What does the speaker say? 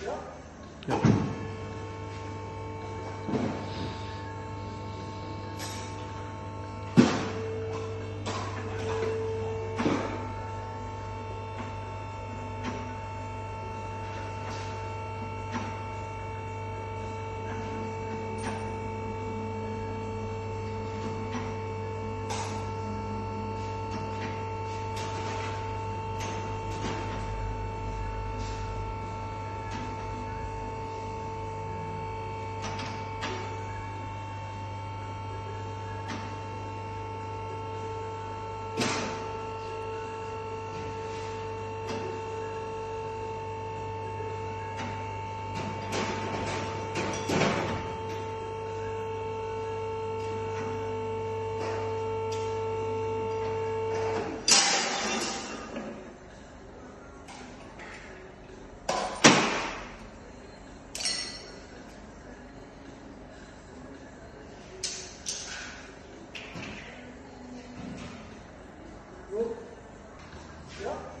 Yeah. 거